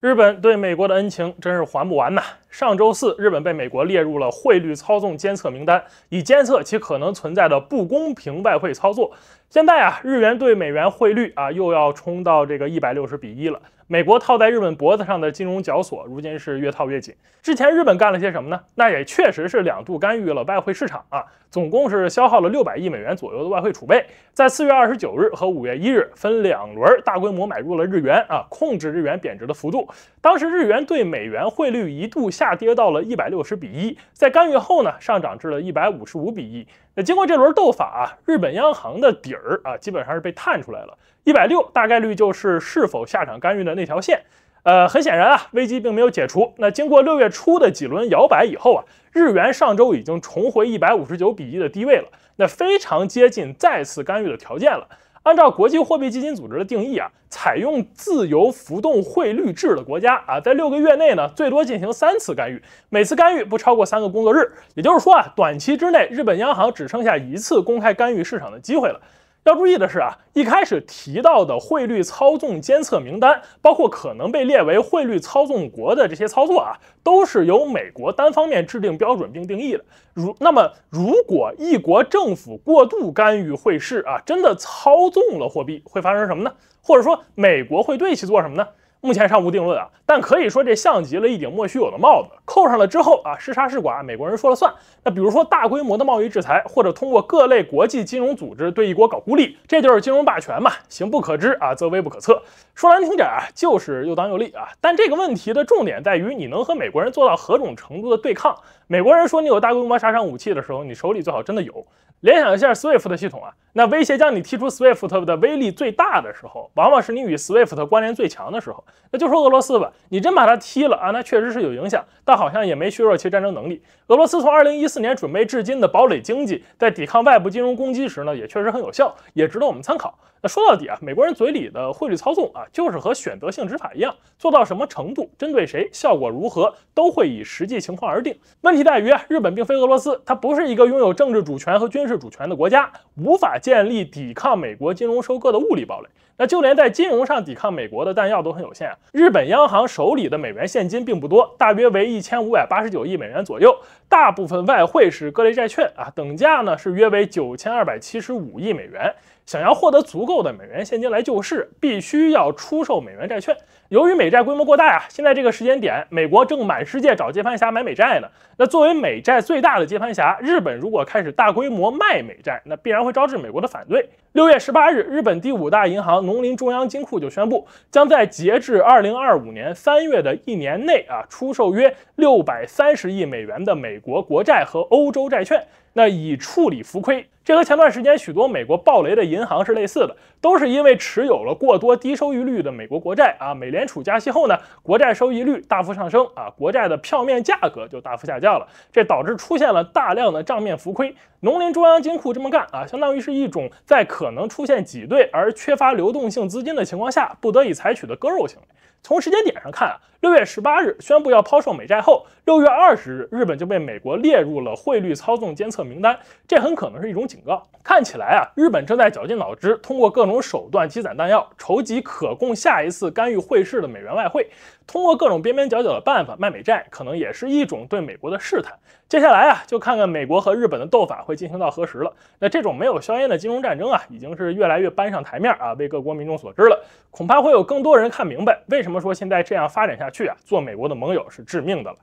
日本对美国的恩情真是还不完呐！上周四，日本被美国列入了汇率操纵监测名单，以监测其可能存在的不公平外汇操作。现在啊，日元对美元汇率啊又要冲到这个一百六十比一了。美国套在日本脖子上的金融绞索，如今是越套越紧。之前日本干了些什么呢？那也确实是两度干预了外汇市场啊，总共是消耗了六百亿美元左右的外汇储备。在四月二十九日和五月一日分两轮大规模买入了日元啊，控制日元贬值的幅度。当时日元对美元汇率一度下跌到了一百六十比一，在干预后呢，上涨至了一百五十五比一。那经过这轮斗法啊，日本央行的底儿啊，基本上是被探出来了。一百六大概率就是是否下场干预的那条线，呃，很显然啊，危机并没有解除。那经过六月初的几轮摇摆以后啊，日元上周已经重回一百五十九比一的低位了，那非常接近再次干预的条件了。按照国际货币基金组织的定义啊，采用自由浮动汇率制的国家啊，在六个月内呢，最多进行三次干预，每次干预不超过三个工作日。也就是说啊，短期之内，日本央行只剩下一次公开干预市场的机会了。要注意的是啊，一开始提到的汇率操纵监测名单，包括可能被列为汇率操纵国的这些操作啊，都是由美国单方面制定标准并定义的。如那么，如果一国政府过度干预汇市啊，真的操纵了货币，会发生什么呢？或者说，美国会对其做什么呢？目前尚无定论啊，但可以说这像极了一顶莫须有的帽子，扣上了之后啊，是杀是剐，美国人说了算。那比如说大规模的贸易制裁，或者通过各类国际金融组织对一国搞孤立，这就是金融霸权嘛，行不可知啊，则微不可测。说难听点啊，就是又当又立啊。但这个问题的重点在于，你能和美国人做到何种程度的对抗？美国人说你有大规模杀伤武器的时候，你手里最好真的有。联想一下 SWIFT 的系统啊，那威胁将你踢出 SWIFT 的威力最大的时候，往往是你与 SWIFT 关联最强的时候。那就说俄罗斯吧，你真把它踢了啊，那确实是有影响，但好像也没削弱其战争能力。俄罗斯从2014年准备至今的堡垒经济，在抵抗外部金融攻击时呢，也确实很有效，也值得我们参考。那说到底啊，美国人嘴里的汇率操纵啊，就是和选择性执法一样，做到什么程度，针对谁，效果如何，都会以实际情况而定。问题在于啊，日本并非俄罗斯，它不是一个拥有政治主权和军事主权的国家，无法建立抵抗美国金融收割的物理堡垒。那就连在金融上抵抗美国的弹药都很有限啊。日本央行手里的美元现金并不多，大约为一千五百八十九亿美元左右，大部分外汇是各类债券啊，等价呢是约为九千二百七十五亿美元。想要获得足够的美元现金来救市，必须要出售美元债券。由于美债规模过大啊，现在这个时间点，美国正满世界找接盘侠买美债呢。那作为美债最大的接盘侠，日本如果开始大规模卖美债，那必然会招致美国的反对。六月十八日，日本第五大银行农林中央金库就宣布，将在截至二零二五年三月的一年内啊，出售约六百三十亿美元的美国国债和欧洲债券，那以处理浮亏。这和前段时间许多美国暴雷的银行是类似的，都是因为持有了过多低收益率的美国国债啊。美联储加息后呢，国债收益率大幅上升啊，国债的票面价格就大幅下降了，这导致出现了大量的账面浮亏。农林中央金库这么干啊，相当于是一种在可能出现挤兑而缺乏流动性资金的情况下，不得已采取的割肉行为。从时间点上看啊，六月十八日宣布要抛售美债后，六月二十日，日本就被美国列入了汇率操纵监测名单，这很可能是一种警告。看起来啊，日本正在绞尽脑汁，通过各种手段积攒弹药，筹集可供下一次干预汇市的美元外汇。通过各种边边角角的办法卖美债，可能也是一种对美国的试探。接下来啊，就看看美国和日本的斗法会进行到何时了。那这种没有硝烟的金融战争啊，已经是越来越搬上台面啊，为各国民众所知了。恐怕会有更多人看明白，为什么说现在这样发展下下去啊，做美国的盟友是致命的了。